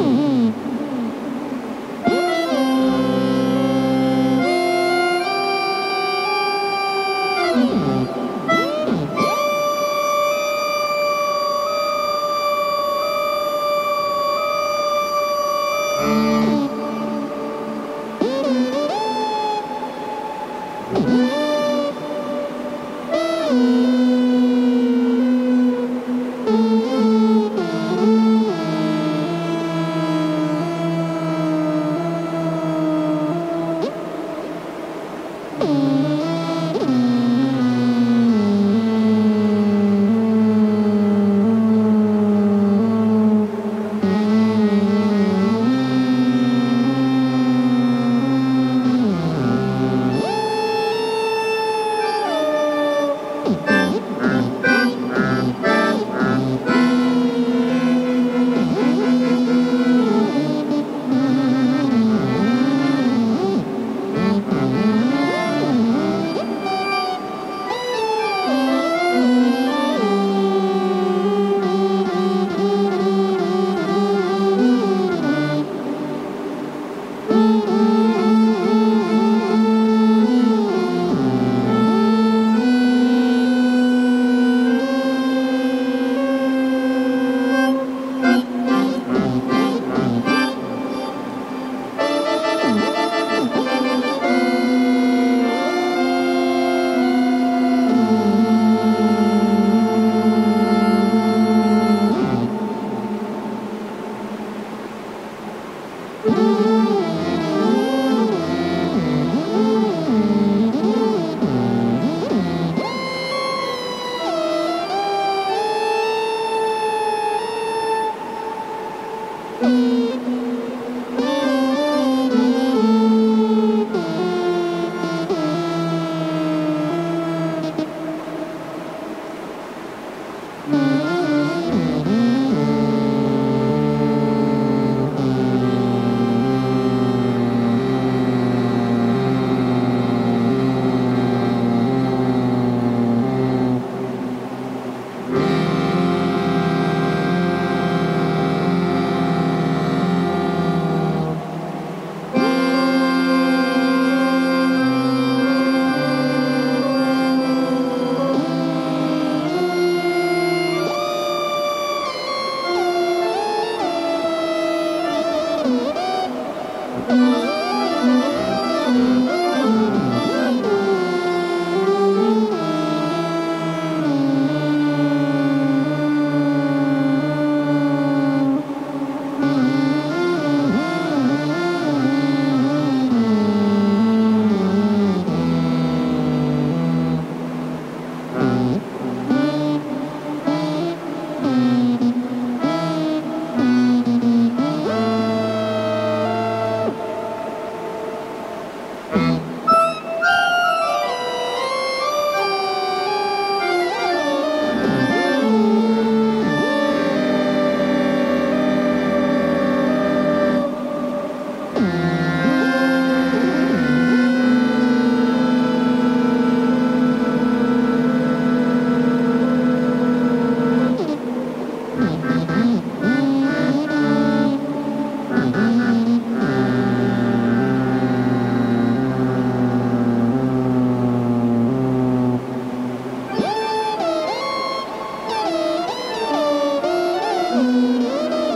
Mm-hmm.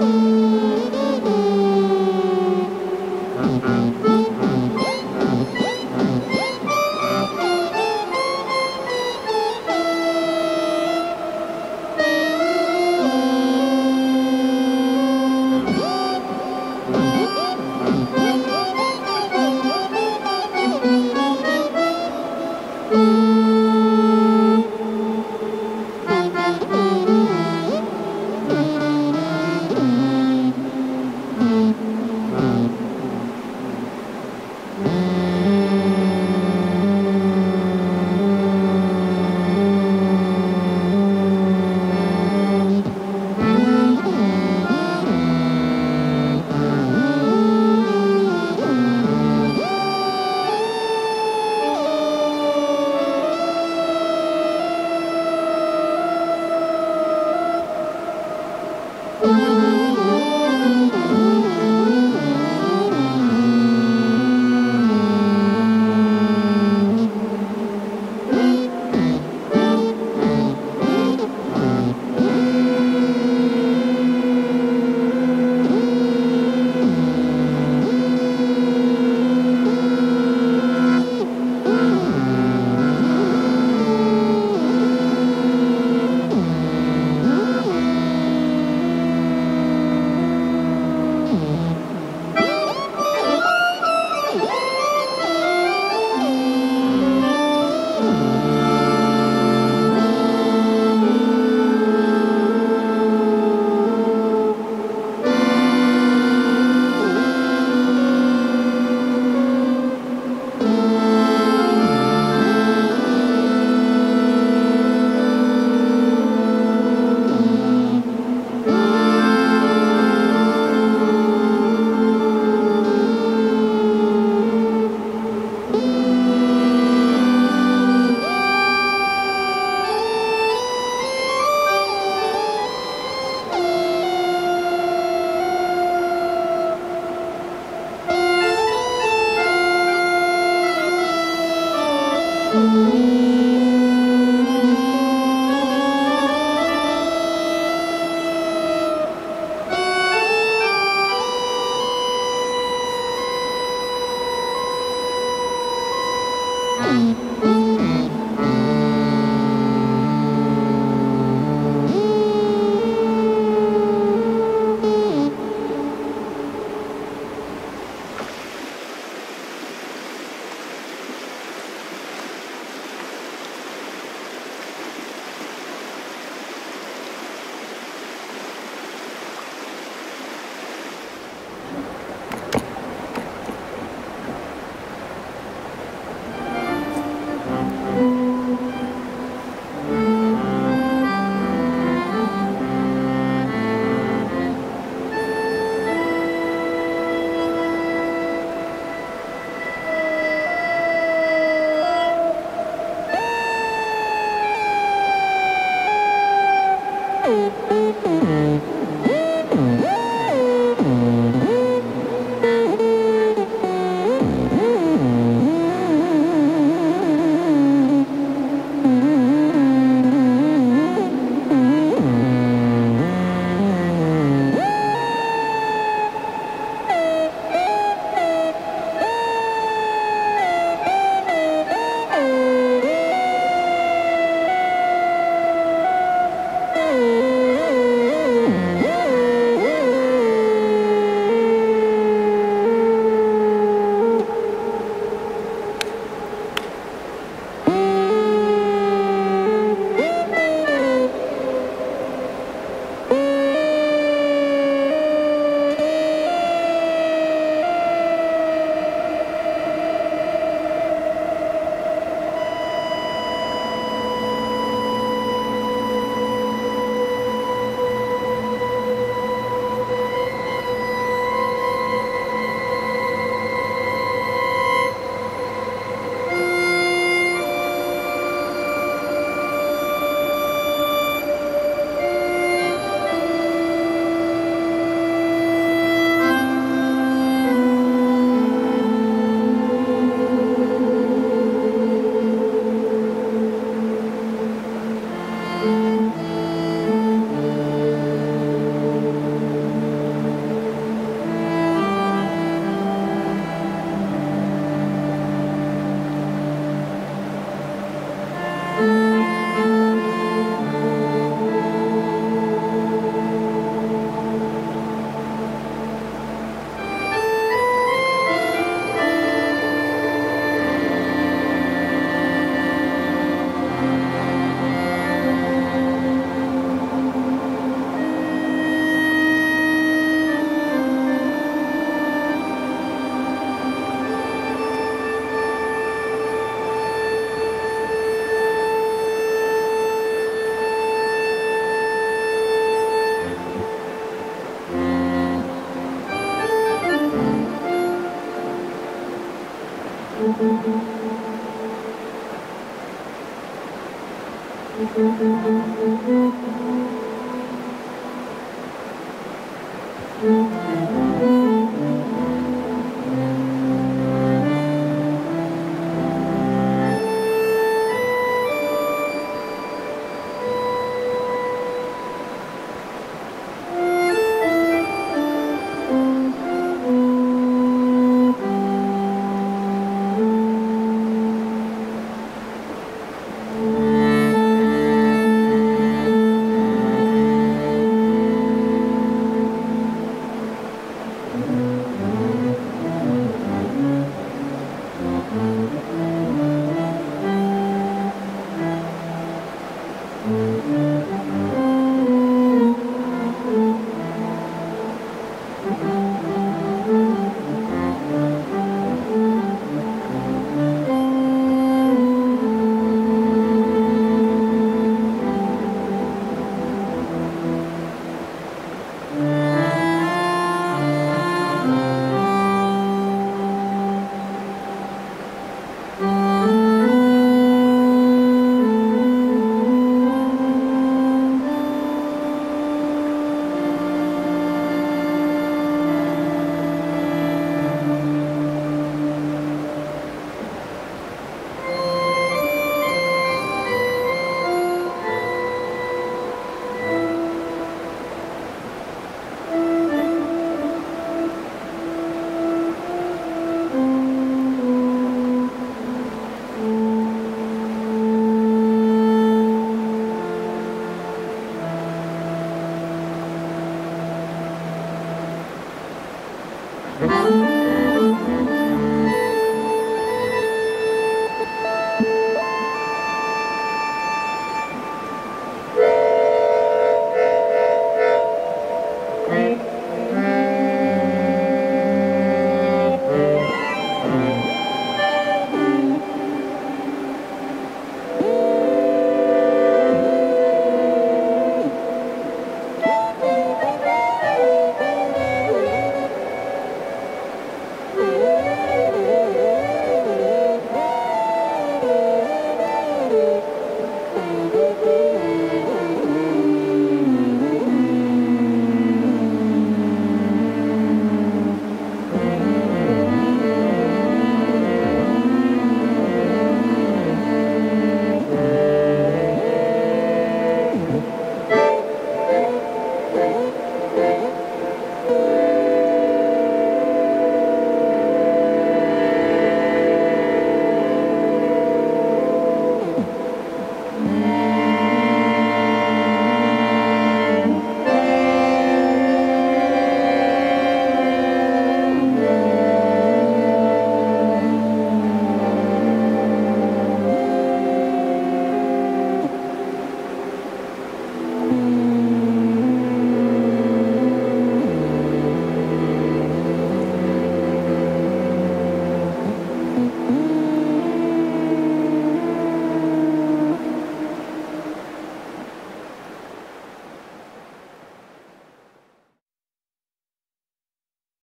thank mm -hmm. you Thank Música